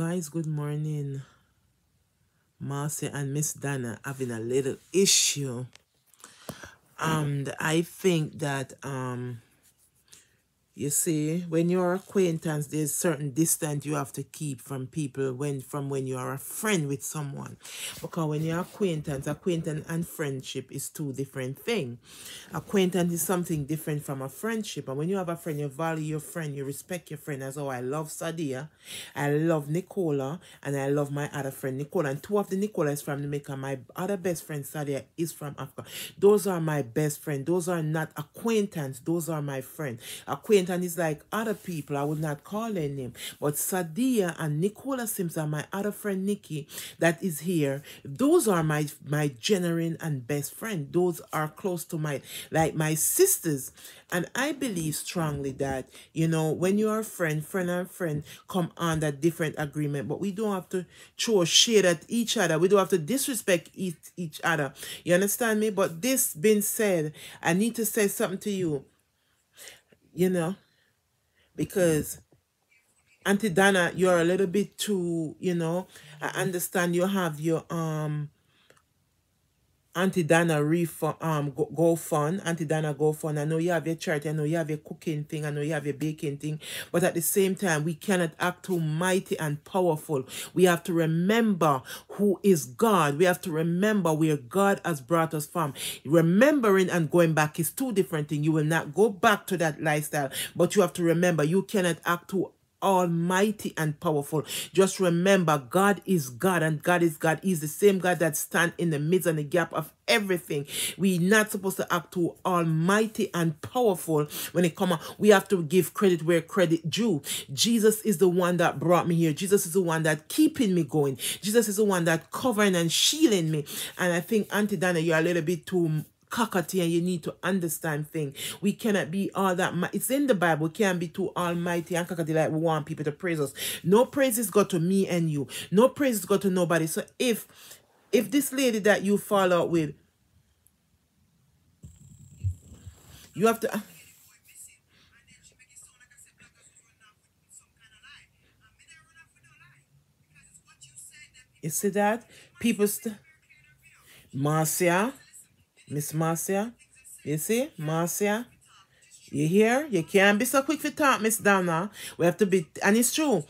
Guys, good morning. Marcy and Miss Dana having a little issue. And I think that um you see, when you're acquaintance, there's certain distance you have to keep from people when from when you are a friend with someone. Because when you're acquaintance, acquaintance and friendship is two different things. Acquaintance is something different from a friendship. And when you have a friend, you value your friend, you respect your friend. As oh, I love Sadia, I love Nicola, and I love my other friend Nicola. And two of the Nicola is from Jamaica. My other best friend Sadia is from Africa. Those are my best friend. Those are not acquaintance. Those are my friend. Acquaintance and it's like other people, I would not call their name. But Sadia and Nicola Simpson, my other friend Nikki, that is here, those are my my genuine and best friend. Those are close to my like my sisters. And I believe strongly that, you know, when you are friend, friend and friend come under different agreement, but we don't have to throw shade at each other. We don't have to disrespect each, each other. You understand me? But this being said, I need to say something to you you know, because Auntie Dana, you're a little bit too, you know, I understand you have your um Auntie Dana refund um go, go fund, Auntie Dana go fund. I know you have your church, I know you have your cooking thing, I know you have your baking thing, but at the same time, we cannot act too mighty and powerful. We have to remember who is God. We have to remember where God has brought us from. Remembering and going back is two different things. You will not go back to that lifestyle, but you have to remember you cannot act too almighty and powerful. Just remember, God is God and God is God. He's the same God that stand in the midst and the gap of everything. We're not supposed to act too almighty and powerful when it come We have to give credit where credit due. Jesus is the one that brought me here. Jesus is the one that keeping me going. Jesus is the one that covering and shielding me. And I think Auntie Dana, you're a little bit too cockatoo and you need to understand things. We cannot be all that. It's in the Bible. We can't be too almighty and cockatoo like we want people to praise us. No praises go to me and you. No praises go to nobody. So if if this lady that you fall out with, you have to. Uh, you see that? People, st- Marcia, Miss Marcia. You see, Marcia. You hear? You can't be so quick to talk, Miss Donna. We have to be, and it's true.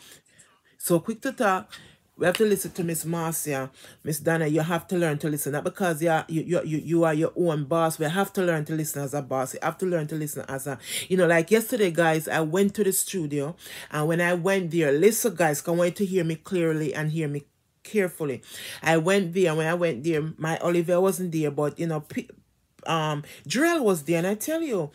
So quick to talk. We have to listen to Miss Marcia. Miss Donna, you have to learn to listen. Not because you are, you, you, you, are your own boss. We have to learn to listen as a boss. You have to learn to listen as a, you know, like yesterday, guys, I went to the studio. And when I went there, listen, guys, can wait to hear me clearly and hear me carefully. I went there. When I went there, my Oliver wasn't there, but you know, um, Drill was there, and I tell you,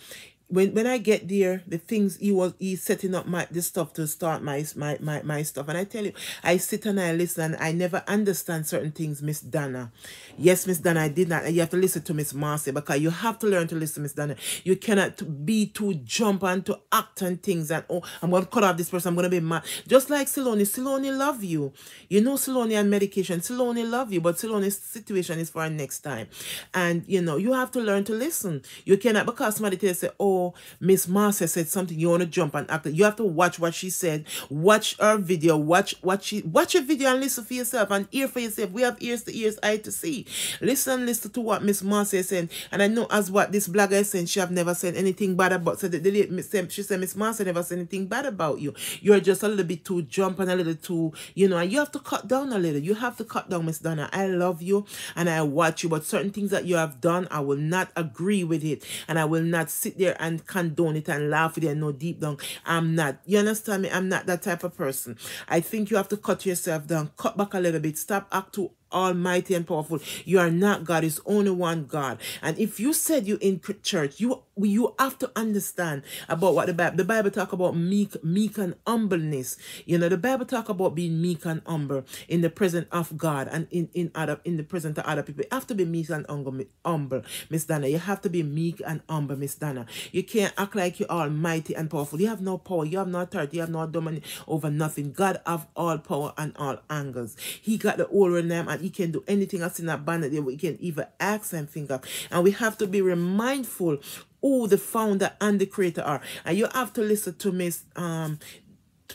when when I get there, the things he was he's setting up my this stuff to start my my my my stuff, and I tell you, I sit and I listen, and I never understand certain things, Miss Dana. Yes, Miss Dana, I did not. You have to listen to Miss Marcy because you have to learn to listen, Miss Dana. You cannot be too jump and to act on things and oh, I'm gonna cut off this person. I'm gonna be mad. Just like Siloni, Siloni love you. You know Siloni and medication. Siloni love you, but Siloni's situation is for next time, and you know you have to learn to listen. You cannot because somebody tell you say oh, oh Miss Marcia said something, you want to jump and act. You have to watch what she said. Watch her video. Watch what she watch a video and listen for yourself and hear for yourself. We have ears to ears, eye to see. Listen, listen to what Miss Marcia said. And I know as what this blogger is saying, she have never said anything bad about so the, the, she said Miss Marcia never said anything bad about you. You're just a little bit too jump and a little too, you know, and you have to cut down a little. You have to cut down, Miss Donna. I love you and I watch you, but certain things that you have done, I will not agree with it. And I will not sit there and condone it and laugh with it and know deep down I'm not. You understand me? I'm not that type of person. I think you have to cut yourself down, cut back a little bit, stop act too almighty and powerful. You are not God. It's only one God. And if you said you in church, you you have to understand about what the Bible the Bible talk about meek meek and humbleness. You know, the Bible talk about being meek and humble in the presence of God and in in other in the presence of other people. You have to be meek and humble, Miss Dana. You have to be meek and humble, Miss Dana. You can't act like you're almighty and powerful. You have no power. You have no authority. You have no dominion over nothing. God have all power and all angles. He got the whole name and he can do anything else in abundantly. We can even ask and think of. And we have to be mindful who the founder and the creator are. And you have to listen to Miss um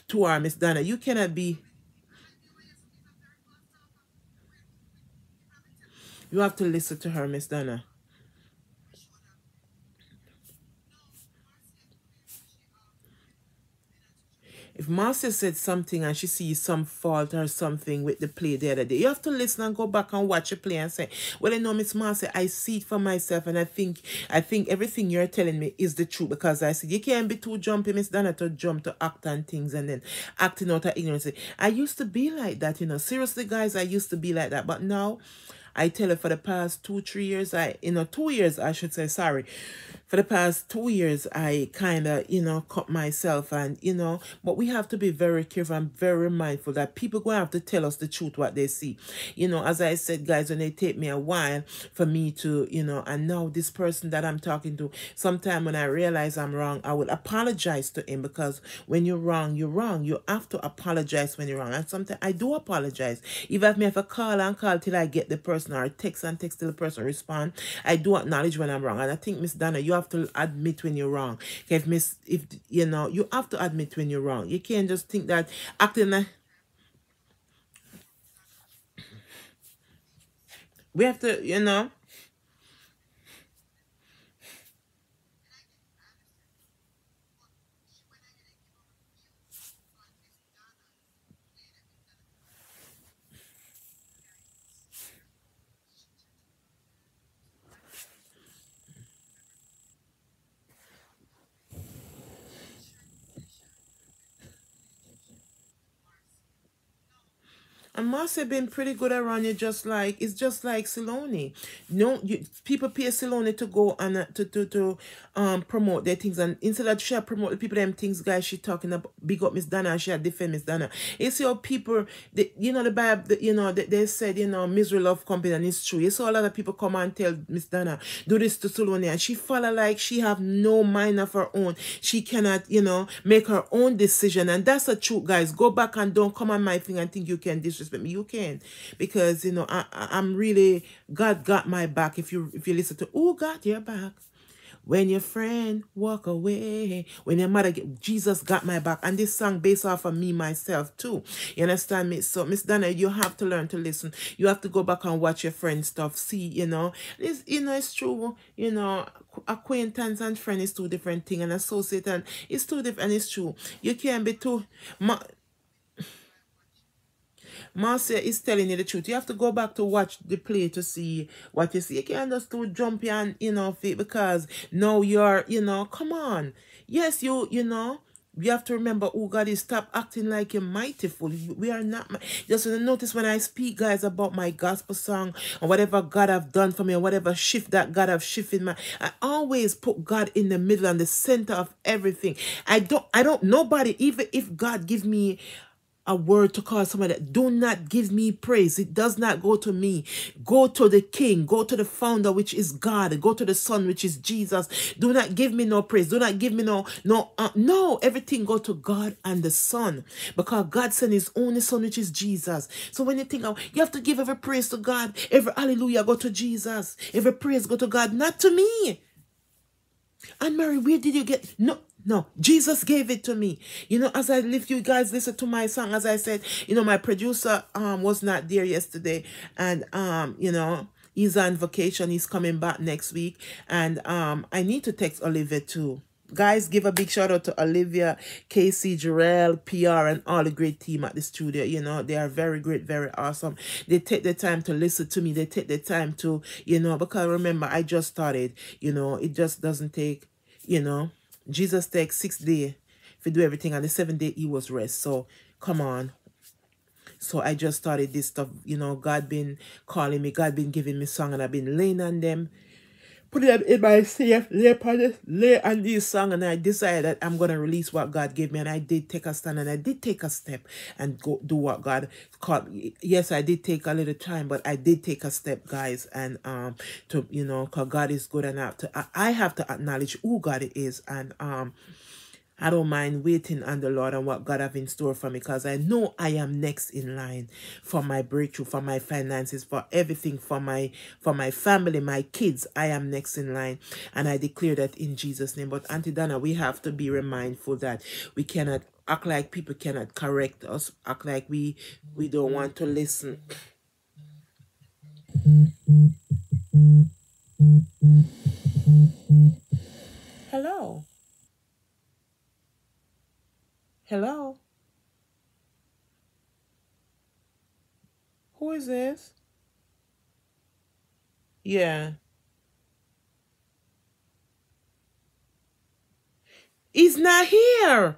to our Miss Donna. You cannot be you have to listen to her, Miss Donna. If Marcia said something and she sees some fault or something with the play the other day, you have to listen and go back and watch the play and say, Well, I know, Miss Marcia, I see it for myself and I think I think everything you're telling me is the truth because I said you can't be too jumpy, Miss Donna, to jump to act and things and then acting out of ignorance. I used to be like that, you know. Seriously, guys, I used to be like that. But now I tell you for the past two, three years, I you know, two years I should say, sorry. For the past two years, I kind of, you know, cut myself and, you know, but we have to be very careful and very mindful that people going to have to tell us the truth, what they see. You know, as I said, guys, when they take me a while for me to, you know, and now this person that I'm talking to, sometime when I realize I'm wrong, I will apologize to him because when you're wrong, you're wrong. You have to apologize when you're wrong. And sometimes I do apologize. If I have to call and call till I get the person person or text and text till the person respond. I do acknowledge when I'm wrong. And I think, Miss Donna, you have to admit when you're wrong. Okay, If Miss, if you know, you have to admit when you're wrong. You can't just think that acting like we have to, you know, And Marcia been pretty good around you, just like it's just like Saloni. No, you people pay Saloni to go and uh, to to to um promote their things, and instead of she promote the people them things, guys, she talking about big up Miss Donna, and she had defend Miss Donna. It's how people, the, you know the Bible, the, you know they, they said you know misery love company, and it's true. You saw a lot of people come and tell Miss Donna do this to Saloni, and she follow like she have no mind of her own. She cannot you know make her own decision, and that's the truth, guys. Go back and don't come on my thing and think you can disrespect with me, you can. Because, you know, I, I, am really, God got my back. If you if you listen to, oh, God, your back. When your friend walk away, when your mother get, Jesus got my back. And this song based off of me, myself, too. You understand me? So, Miss Donna, you have to learn to listen. You have to go back and watch your friend stuff. See, you know, it's, you know, it's true. You know, acquaintance and friend is two different thing, And associate and it's two different. And it's true. You can't be too... Marcia is telling you the truth. You have to go back to watch the play to see what you see. You can't just too jump and, you know, because now you're, you know, come on. Yes, you, you know, you have to remember who God is. Stop acting like a mighty fool. We are not. Just notice when I speak, guys, about my gospel song or whatever God have done for me or whatever shift that God have shifted my. I always put God in the middle and the center of everything. I don't. I don't. Nobody. Even if God give me a word to call somebody that do not give me praise. It does not go to me. Go to the King. Go to the founder, which is God. Go to the Son, which is Jesus. Do not give me no praise. Do not give me no, no, uh, no. Everything go to God and the Son. Because God sent his only Son, which is Jesus. So when you think of, you have to give every praise to God. Every hallelujah go to Jesus. Every praise go to God, not to me. And Mary, where did you get, no, no, Jesus gave it to me. You know, as I live, you guys listen to my song, as I said, you know, my producer um was not there yesterday, and um, you know, he's on vacation. He's coming back next week, and um, I need to text Olivia too. Guys, give a big shout out to Olivia, Casey, Jarrell, PR, and all the great team at the studio. You know, they are very great, very awesome. They take the time to listen to me. They take the time to, you know, because remember, I just started, you know, it just doesn't take, you know, Jesus takes six days to do everything. And the seventh day, he was rest. So, come on. So, I just started this stuff. You know, God been calling me. God been giving me song. And I've been laying on them. Put them in my safe. Lay on, this, lay on this song. And I decided that I'm going to release what God gave me. And I did take a stand. And I did take a step. And go do what God called. me. Yes, I did take a little time. But I did take a step, guys. And, um, to, you know, because God is good enough to, I, I have to acknowledge who God is. And, um, I don't mind waiting on the Lord and what God have in store for me because I know I am next in line for my breakthrough, for my finances, for everything, for my for my family, my kids. I am next in line. And I declare that in Jesus' name. But Auntie Donna, we have to be remindful that we cannot act like people cannot correct us, act like we we don't want to listen. Hello. Hello. Who is this? Yeah. He's not here.